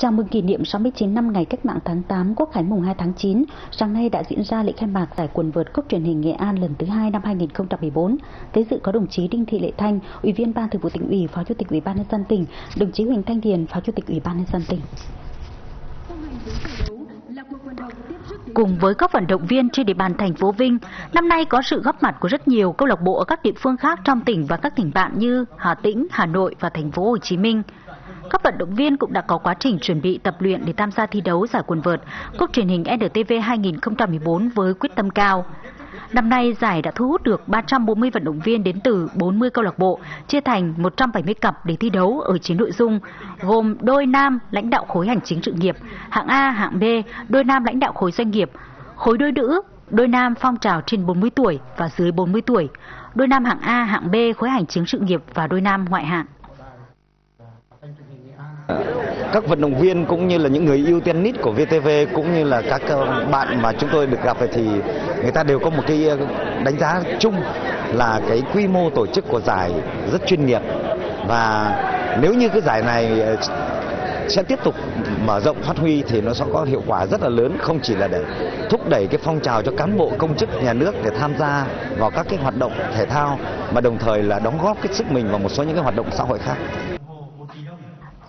Chào mừng kỷ niệm 69 năm ngày cách mạng tháng 8 Quốc khánh mùng 2 tháng 9, sáng nay đã diễn ra lễ khai mạc giải quần vợt cúp truyền hình Nghệ An lần thứ hai năm 2014. Tới dự có đồng chí Đinh Thị Lệ Thanh, Ủy viên Ban Thường vụ tỉnh ủy, Phó Chủ tịch Ủy ban nhân dân tỉnh, đồng chí Huỳnh Thanh Điền, Phó Chủ tịch Ủy ban nhân dân tỉnh. Cùng với các vận động viên trên địa bàn thành phố Vinh, năm nay có sự góp mặt của rất nhiều câu lạc bộ ở các địa phương khác trong tỉnh và các tỉnh bạn như Hà Tĩnh, Hà Nội và thành phố Hồ Chí Minh. Các vận động viên cũng đã có quá trình chuẩn bị tập luyện để tham gia thi đấu giải quần vợt cúp truyền hình NTV 2014 với quyết tâm cao. Năm nay, giải đã thu hút được 340 vận động viên đến từ 40 câu lạc bộ, chia thành 170 cặp để thi đấu ở 9 nội dung, gồm đôi nam lãnh đạo khối hành chính sự nghiệp, hạng A, hạng B, đôi nam lãnh đạo khối doanh nghiệp, khối đôi nữ, đôi nam phong trào trên 40 tuổi và dưới 40 tuổi, đôi nam hạng A, hạng B khối hành chính sự nghiệp và đôi nam ngoại hạng các vận động viên cũng như là những người yêu tennis của VTV cũng như là các ờ, bạn mà chúng tôi được gặp thì người ta đều có một cái ờ, đánh giá chung là cái quy mô tổ chức của giải rất chuyên nghiệp và nếu như cái giải này ờ, sẽ tiếp tục mở rộng phát huy thì nó sẽ có hiệu quả rất là lớn, không chỉ là để thúc đẩy cái phong trào cho cán bộ, công chức nhà nước để tham gia vào các cái hoạt động thể thao mà đồng thời là đóng góp cái sức mình vào một số những cái hoạt động xã hội khác.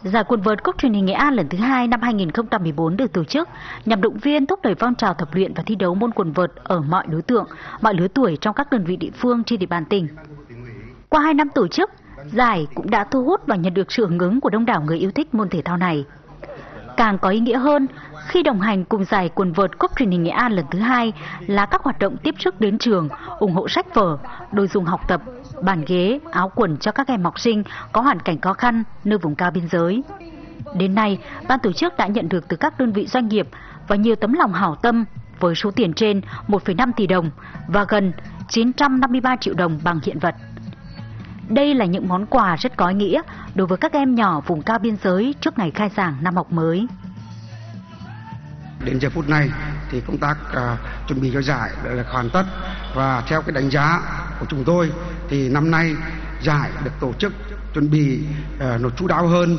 Giải quần vợt cúp truyền hình Nghệ An lần thứ hai năm 2014 được tổ chức nhằm động viên thúc đẩy phong trào tập luyện và thi đấu môn quần vợt ở mọi đối tượng, mọi lứa tuổi trong các đơn vị địa phương trên địa bàn tỉnh. Qua hai năm tổ chức, giải cũng đã thu hút và nhận được sự hưởng ứng của đông đảo người yêu thích môn thể thao này. Càng có ý nghĩa hơn khi đồng hành cùng giải quần vợt cúp truyền hình Nghệ An lần thứ hai là các hoạt động tiếp sức đến trường, ủng hộ sách vở, đồ dùng học tập, bàn ghế, áo quần cho các em học sinh có hoàn cảnh khó khăn nơi vùng cao biên giới. Đến nay, ban tổ chức đã nhận được từ các đơn vị doanh nghiệp và nhiều tấm lòng hảo tâm với số tiền trên 1,5 tỷ đồng và gần 953 triệu đồng bằng hiện vật. Đây là những món quà rất có ý nghĩa đối với các em nhỏ vùng cao biên giới trước ngày khai giảng năm học mới. Đến giờ phút này thì công tác uh, chuẩn bị cho giải đã được hoàn tất và theo cái đánh giá của chúng tôi thì năm nay giải được tổ chức chuẩn bị uh, nó chú đáo hơn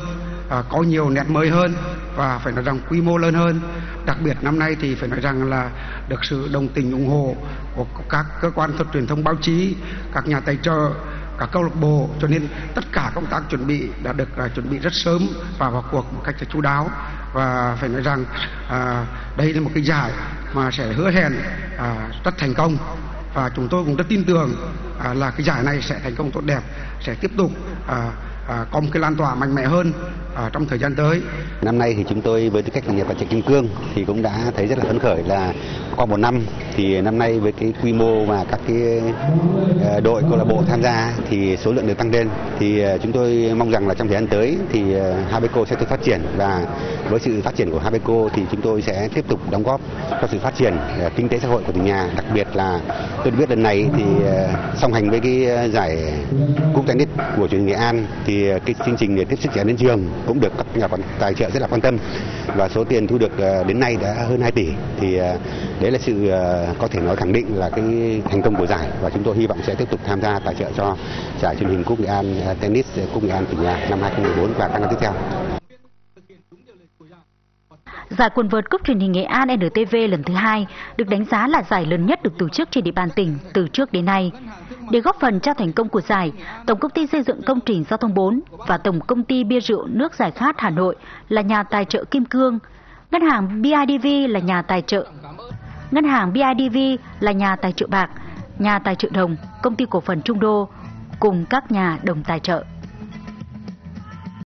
uh, có nhiều nét mới hơn và phải nói rằng quy mô lớn hơn đặc biệt năm nay thì phải nói rằng là được sự đồng tình ủng hộ của các cơ quan thuật truyền thông báo chí các nhà tài trợ cả câu lạc bộ. Cho nên tất cả công tác chuẩn bị đã được uh, chuẩn bị rất sớm và vào cuộc một cách chú đáo. Và phải nói rằng à, đây là một cái giải mà sẽ hứa hẹn à, rất thành công. Và chúng tôi cũng rất tin tưởng à, là cái giải này sẽ thành công tốt đẹp sẽ tiếp tục à, à, có một cái lan tỏa mạnh mẽ hơn à, trong thời gian tới. Năm nay thì chúng tôi với tư cách là nhà tài trợ kim cương thì cũng đã thấy rất là phấn khởi là qua một năm thì năm nay với cái quy mô và các cái à, đội câu lạc bộ tham gia thì số lượng được tăng lên thì à, chúng tôi mong rằng là trong thời gian tới thì à, Habeco sẽ tiếp phát triển và với sự phát triển của Habeco thì chúng tôi sẽ tiếp tục đóng góp cho sự phát triển kinh tế xã hội của tỉnh nhà đặc biệt là tôi biết lần này thì song hành với cái giải cúp tennis của truyền hình Nghệ An thì thì ờ, cái chương trình để tiếp sức trẻ đến trường cũng được các nhà tài trợ rất là quan tâm. Và số tiền thu được ờ, đến nay đã hơn 2 tỷ. Thì ờ, đấy là sự có thể nói khẳng định là cái thành công của giải. Và chúng tôi hy vọng sẽ tiếp tục tham gia tài trợ cho giải truyền hình cúp nghệ an tennis cúp nghệ an tỉnh nhà năm 2014 và các năm tiếp theo. Giải quần vợt cúp truyền hình Nghệ An NTV lần thứ hai được đánh giá là giải lớn nhất được tổ chức trên địa bàn tỉnh từ trước đến nay. Để góp phần cho thành công của giải, Tổng công ty xây dựng công trình giao thông 4 và Tổng công ty bia rượu nước giải khát Hà Nội là nhà tài trợ kim cương, ngân hàng BIDV là nhà tài trợ Ngân hàng BIDV là nhà tài trợ bạc, nhà tài trợ đồng, công ty cổ phần Trung Đô cùng các nhà đồng tài trợ.